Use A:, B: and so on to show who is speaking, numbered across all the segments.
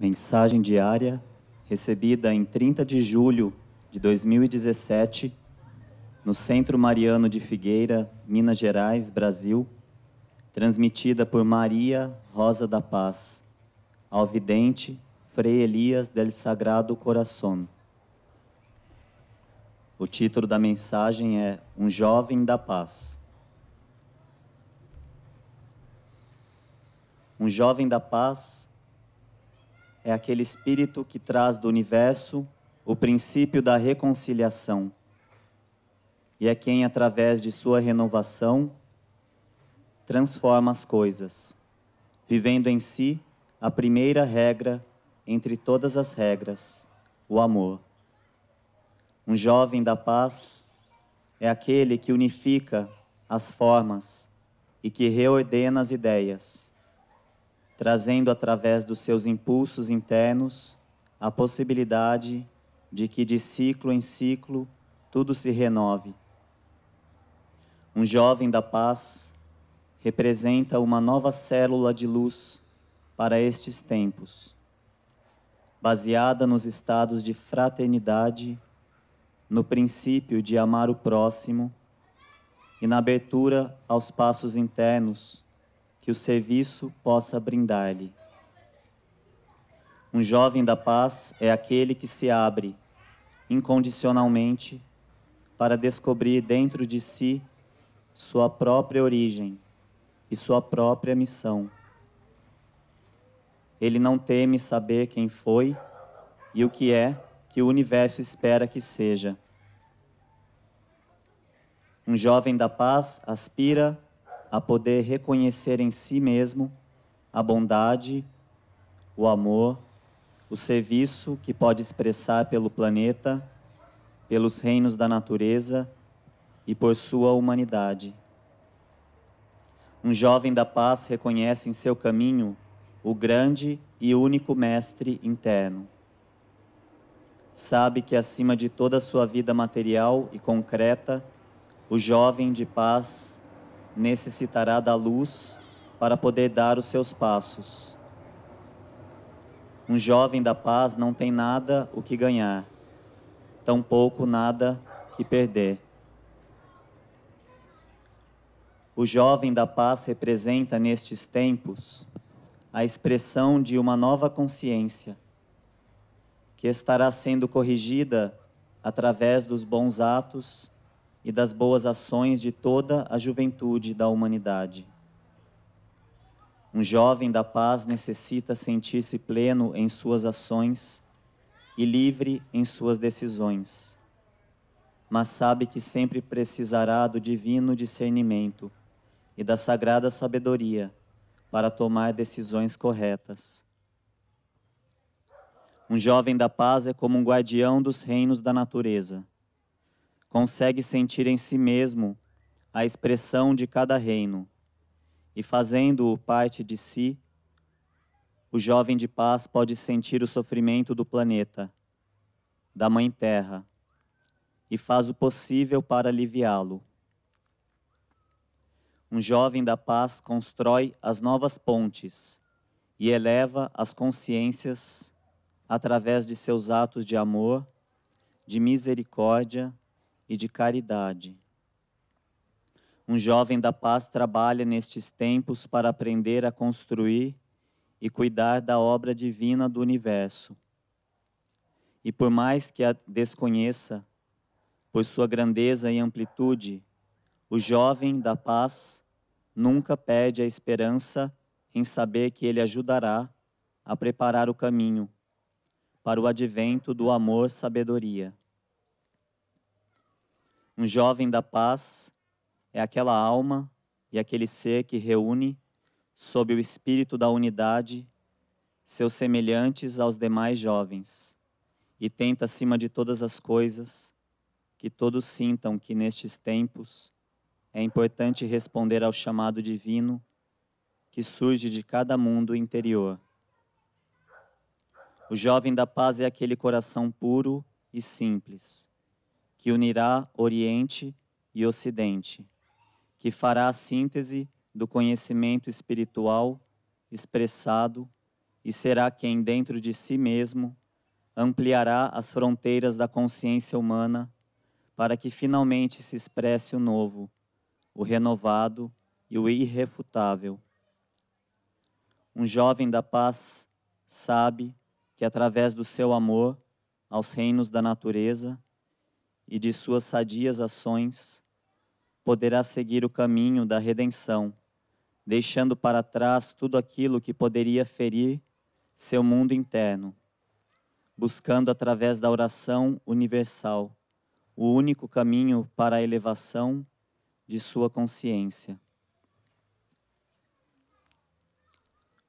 A: Mensagem diária recebida em 30 de julho de 2017 no Centro Mariano de Figueira, Minas Gerais, Brasil, transmitida por Maria Rosa da Paz, ao vidente Frei Elias del Sagrado Coração. O título da mensagem é Um Jovem da Paz. Um jovem da paz é aquele espírito que traz do universo o princípio da reconciliação e é quem, através de sua renovação, transforma as coisas, vivendo em si a primeira regra entre todas as regras, o amor. Um jovem da paz é aquele que unifica as formas e que reordena as ideias trazendo através dos seus impulsos internos a possibilidade de que de ciclo em ciclo tudo se renove. Um jovem da paz representa uma nova célula de luz para estes tempos, baseada nos estados de fraternidade, no princípio de amar o próximo e na abertura aos passos internos que o serviço possa brindar-lhe. Um jovem da paz é aquele que se abre incondicionalmente para descobrir dentro de si sua própria origem e sua própria missão. Ele não teme saber quem foi e o que é que o universo espera que seja. Um jovem da paz aspira a poder reconhecer em si mesmo a bondade, o amor, o serviço que pode expressar pelo planeta, pelos reinos da natureza e por sua humanidade. Um jovem da paz reconhece em seu caminho o grande e único mestre interno. Sabe que acima de toda a sua vida material e concreta, o jovem de paz necessitará da luz para poder dar os seus passos. Um jovem da paz não tem nada o que ganhar, tampouco nada que perder. O jovem da paz representa nestes tempos a expressão de uma nova consciência que estará sendo corrigida através dos bons atos e das boas ações de toda a juventude da humanidade. Um jovem da paz necessita sentir-se pleno em suas ações e livre em suas decisões, mas sabe que sempre precisará do divino discernimento e da sagrada sabedoria para tomar decisões corretas. Um jovem da paz é como um guardião dos reinos da natureza consegue sentir em si mesmo a expressão de cada reino, e fazendo-o parte de si, o jovem de paz pode sentir o sofrimento do planeta, da Mãe Terra, e faz o possível para aliviá-lo. Um jovem da paz constrói as novas pontes e eleva as consciências através de seus atos de amor, de misericórdia e de caridade. Um jovem da paz trabalha nestes tempos para aprender a construir e cuidar da obra divina do universo. E por mais que a desconheça, por sua grandeza e amplitude, o jovem da paz nunca perde a esperança em saber que ele ajudará a preparar o caminho para o advento do amor-sabedoria. Um jovem da paz é aquela alma e aquele ser que reúne, sob o espírito da unidade, seus semelhantes aos demais jovens e tenta, acima de todas as coisas, que todos sintam que nestes tempos é importante responder ao chamado divino que surge de cada mundo interior. O jovem da paz é aquele coração puro e simples que unirá Oriente e Ocidente, que fará a síntese do conhecimento espiritual expressado e será quem, dentro de si mesmo, ampliará as fronteiras da consciência humana para que finalmente se expresse o novo, o renovado e o irrefutável. Um jovem da paz sabe que, através do seu amor aos reinos da natureza e de suas sadias ações, poderá seguir o caminho da redenção, deixando para trás tudo aquilo que poderia ferir seu mundo interno, buscando através da oração universal o único caminho para a elevação de sua consciência.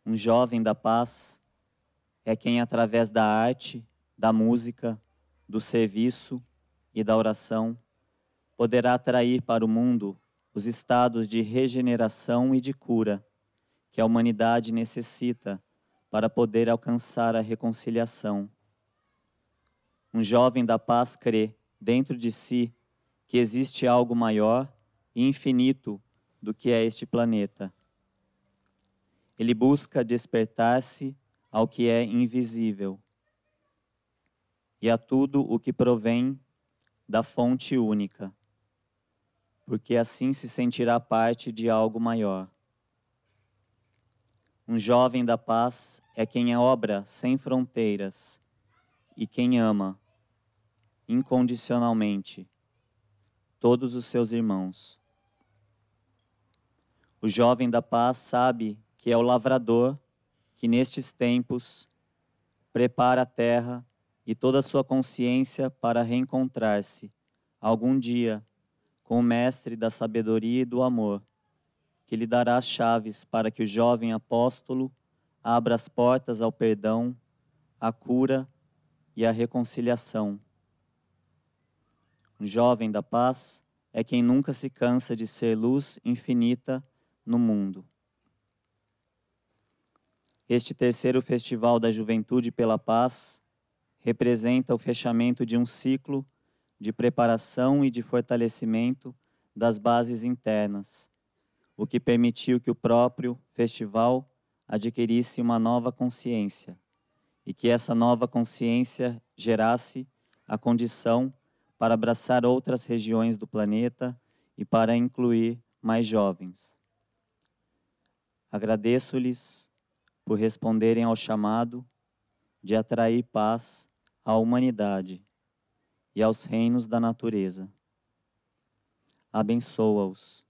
A: Um jovem da paz é quem, através da arte, da música, do serviço e da oração, poderá atrair para o mundo os estados de regeneração e de cura que a humanidade necessita para poder alcançar a reconciliação. Um jovem da paz crê, dentro de si, que existe algo maior e infinito do que é este planeta. Ele busca despertar-se ao que é invisível e a tudo o que provém da fonte única, porque assim se sentirá parte de algo maior. Um jovem da paz é quem obra sem fronteiras e quem ama incondicionalmente todos os seus irmãos. O jovem da paz sabe que é o lavrador que nestes tempos prepara a terra e toda a sua consciência para reencontrar-se algum dia com o mestre da sabedoria e do amor que lhe dará as chaves para que o jovem apóstolo abra as portas ao perdão, à cura e à reconciliação. Um jovem da paz é quem nunca se cansa de ser luz infinita no mundo. Este terceiro Festival da Juventude pela Paz representa o fechamento de um ciclo de preparação e de fortalecimento das bases internas o que permitiu que o próprio festival adquirisse uma nova consciência e que essa nova consciência gerasse a condição para abraçar outras regiões do planeta e para incluir mais jovens. Agradeço-lhes por responderem ao chamado de atrair paz à humanidade e aos reinos da natureza. Abençoa-os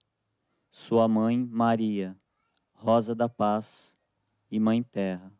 A: sua mãe Maria, Rosa da Paz e Mãe Terra.